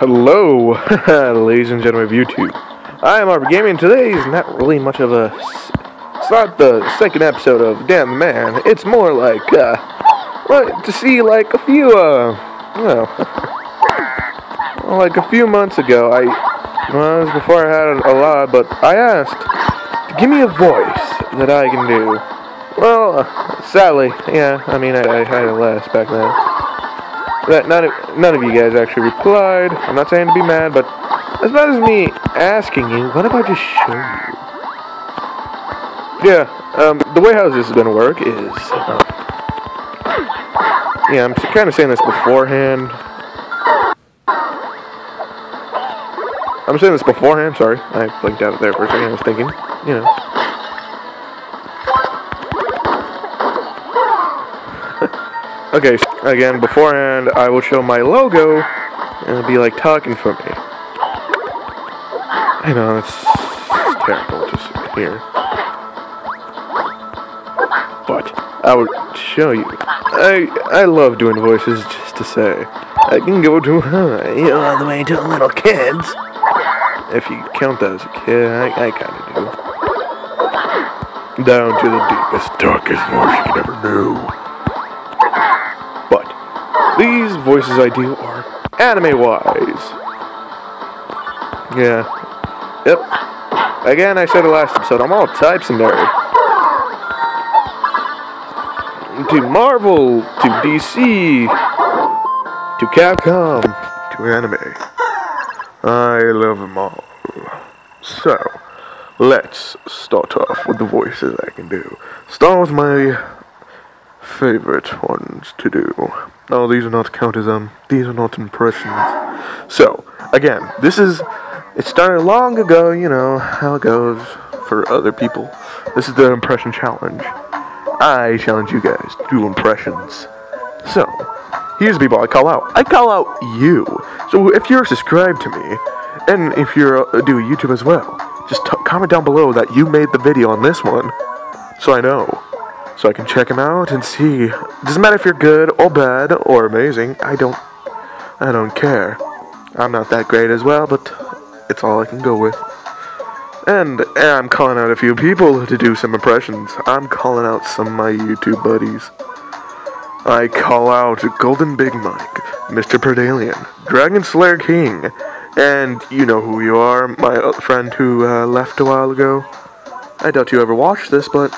Hello, ladies and gentlemen of YouTube. I am RP Gaming. Today is not really much of a. It's not the second episode of Damn the Man. It's more like, uh, well, to see like a few, uh, well, like a few months ago, I, well, it was before I had a lot, but I asked to give me a voice that I can do. Well, sadly, yeah, I mean, I, I had less back then. That none of, none of you guys actually replied. I'm not saying to be mad, but as bad as me asking you, what if I just show you? Yeah, um, the way how this is gonna work is, uh, yeah, I'm kind of saying this beforehand. I'm saying this beforehand. Sorry, I blinked out there for a second. I was thinking, you know. Okay, again, beforehand, I will show my logo, and it'll be like talking for me. I know, it's, terrible to hear. But, I would show you. I I love doing voices just to say. I can go to high all the way to little kids. If you count that as a kid, I, I kinda do. Down to the deepest, darkest voice you could ever know. Voices I do are anime wise. Yeah. Yep. Again, I said it last episode, I'm all types of nerd. To Marvel, to DC, to Capcom, to anime. I love them all. So, let's start off with the voices I can do. Start with my favorite ones to do. No, these are not count as um. These are not impressions. So again, this is. It started long ago. You know how it goes for other people. This is the impression challenge. I challenge you guys to do impressions. So here's the people I call out. I call out you. So if you're subscribed to me, and if you're uh, do YouTube as well, just comment down below that you made the video on this one, so I know so I can check them out and see. Doesn't matter if you're good or bad or amazing. I don't, I don't care. I'm not that great as well, but it's all I can go with. And, and I'm calling out a few people to do some impressions. I'm calling out some of my YouTube buddies. I call out Golden Big Mike, Mr. Perdalian, Dragon Slayer King, and you know who you are, my friend who uh, left a while ago. I doubt you ever watched this, but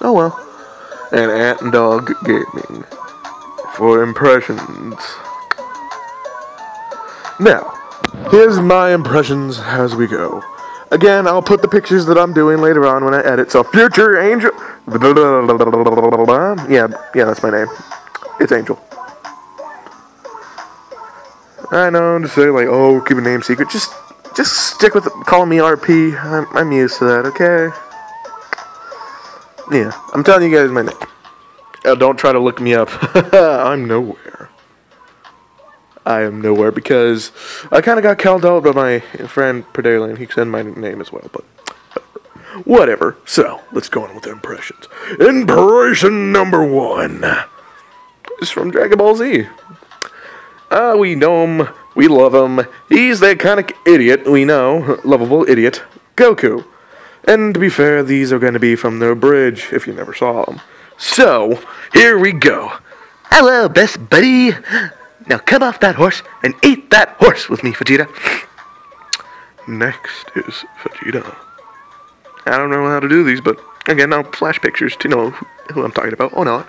oh well and Ant Dog Gaming for impressions. Now, here's my impressions as we go. Again, I'll put the pictures that I'm doing later on when I edit. So, Future Angel. Yeah, yeah, that's my name. It's Angel. I know to say like, oh, keep a name secret. Just, just stick with calling me RP. I'm, I'm used to that. Okay. Yeah, I'm telling you guys my name. Uh, don't try to look me up. I'm nowhere. I am nowhere because I kind of got called out by my friend Perdalian. He said my name as well, but whatever. So let's go on with the impressions. Impression number one is from Dragon Ball Z. Ah, uh, we know him. We love him. He's that kind of idiot we know, lovable idiot, Goku. And to be fair, these are going to be from the bridge if you never saw them. So, here we go. Hello, best buddy. Now come off that horse and eat that horse with me, Vegeta. Next is Vegeta. I don't know how to do these, but again, I'll flash pictures to know who I'm talking about or not.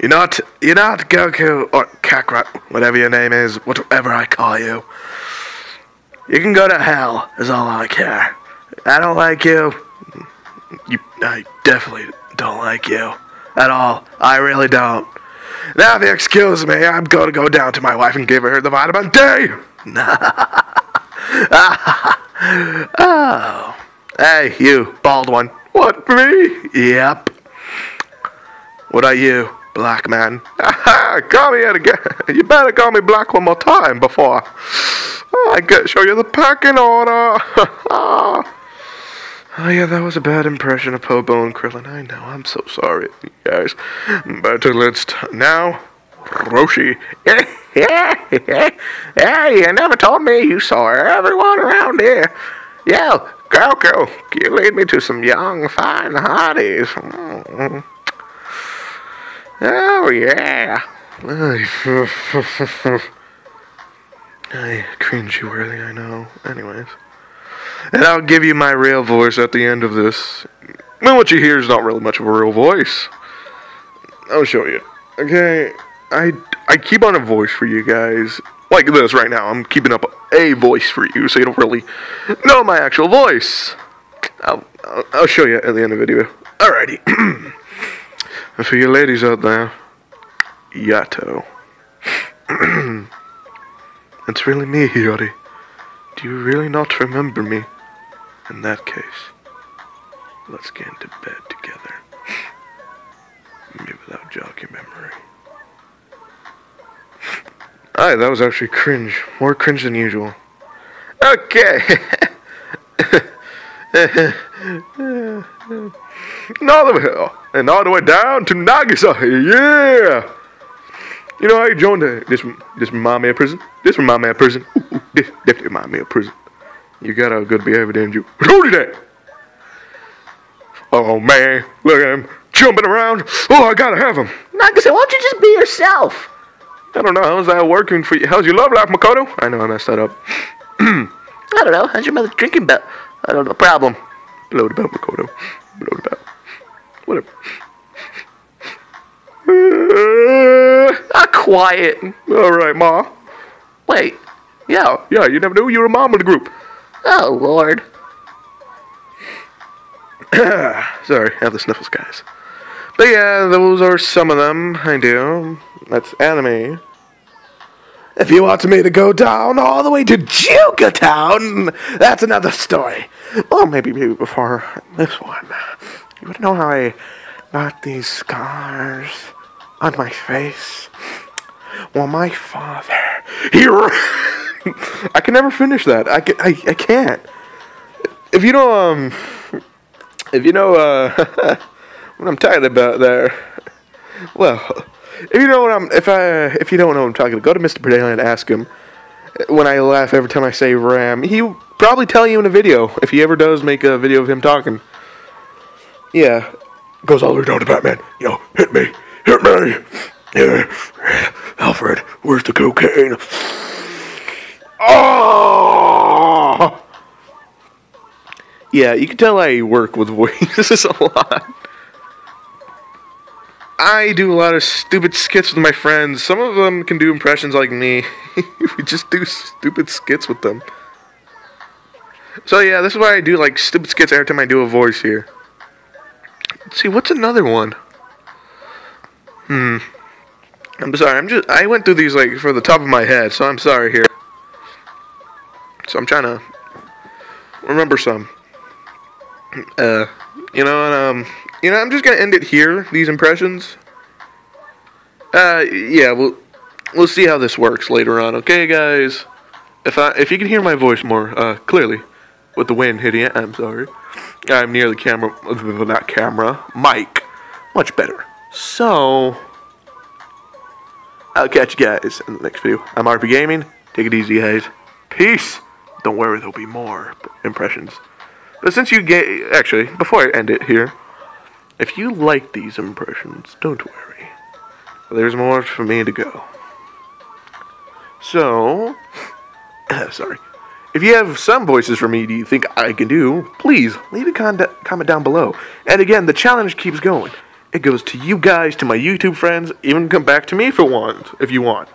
you're not, you're not Goku or Kakarot, whatever your name is, whatever I call you. You can go to hell, is all I care. I don't like you. You, I definitely don't like you. At all. I really don't. Now, if you excuse me, I'm going to go down to my wife and give her the vitamin D. oh. Hey, you, bald one. What, me? Yep. What are you, black man? call me again. You better call me black one more time before Oh, I get show you the packing order. Oh yeah, that was a bad impression of Popo and Krillin. I know. I'm so sorry, guys. But let's now Roshi. hey, you never told me you saw everyone around here. Yeah, Goku, you lead me to some young, fine hotties. Oh, yeah. I cringe worthy, I know. Anyways. And I'll give you my real voice at the end of this. Well, what you hear is not really much of a real voice. I'll show you. Okay, I, I keep on a voice for you guys. Like this right now. I'm keeping up a voice for you, so you don't really know my actual voice. I'll, I'll, I'll show you at the end of the video. Alrighty. and for you ladies out there, Yato. it's really me, Hiyori. Do you really not remember me? In that case, let's get into bed together. Maybe without your memory. Alright, that was actually cringe. More cringe than usual. Okay. Oh, and all the way, and all the way down to Nagisa. Yeah. You know, I joined the, this. This remind me of prison. This remind me of prison. Ooh, ooh, this definitely remind me of prison. You got a good behavior, didn't you? I told you that. Oh man, look at him jumping around. Oh, I gotta have him. Nagase, why don't you just be yourself? I don't know. How's that working for you? How's your love life, Makoto? I know I messed that up. I don't know. How's your mother drinking bell? I don't know. Problem. Blow the bell, Makoto. Blow the bell. Whatever. Quiet. All right, Ma. Wait. Yeah. Yeah, you never knew you were a mom of the group. Oh, Lord. Sorry, I have the sniffles, guys. But yeah, those are some of them. I do. That's anime. If you want me to go down all the way to Juga Town, that's another story. Or maybe, maybe before this one. You would know how I got these scars on my face? Well, my father, he. I can never finish that. I, can, I, I can't. If you know, um, if you know, uh, what I'm talking about there, well, if you know what I'm, if I, if you don't know what I'm talking about, go to Mr. Perdale and ask him. When I laugh every time I say Ram, he'll probably tell you in a video if he ever does make a video of him talking. Yeah, goes all the way down to Batman. Yo, hit me, hit me. Alfred, where's the cocaine? Oh! Yeah, you can tell I work with voices a lot. I do a lot of stupid skits with my friends. Some of them can do impressions like me. we just do stupid skits with them. So yeah, this is why I do like stupid skits every time I do a voice here. Let's see, what's another one? Hmm. I'm sorry, I'm just I went through these like for the top of my head, so I'm sorry here. So I'm trying to remember some. Uh, you know, and um, you know, I'm just gonna end it here. These impressions. Uh, yeah, we'll we'll see how this works later on. Okay, guys. If I if you can hear my voice more uh clearly, with the wind hitting it, I'm sorry. I'm near the camera, not camera, mic, much better. So, I'll catch you guys in the next video. I'm RP Gaming. Take it easy, guys. Peace. Don't worry, there'll be more impressions. But since you get, actually, before I end it here, if you like these impressions, don't worry. There's more for me to go. So, sorry. If you have some voices for me do you think I can do, please leave a comment down below. And again, the challenge keeps going. It goes to you guys, to my YouTube friends, even come back to me for once, if you want.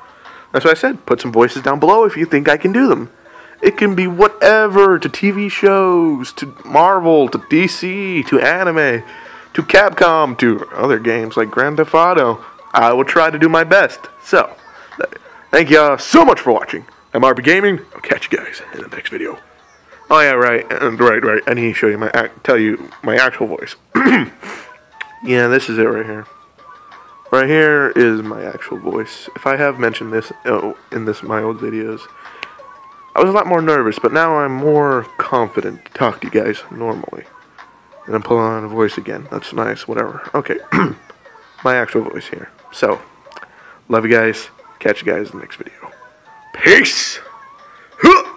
That's what I said. Put some voices down below if you think I can do them. It can be whatever to TV shows, to Marvel, to DC, to anime, to Capcom, to other games like Grand Theft Auto. I will try to do my best. So, thank you all so much for watching. I'm RP Gaming. I'll catch you guys in the next video. Oh yeah, right, and right, right. I need to show you my act, tell you my actual voice. yeah, this is it right here. Right here is my actual voice. If I have mentioned this oh, in this my old videos. I was a lot more nervous, but now I'm more confident to talk to you guys normally. And I'm pulling on a voice again. That's nice, whatever. Okay. My actual voice here. So, Love you guys. Catch you guys in the next video. Peace.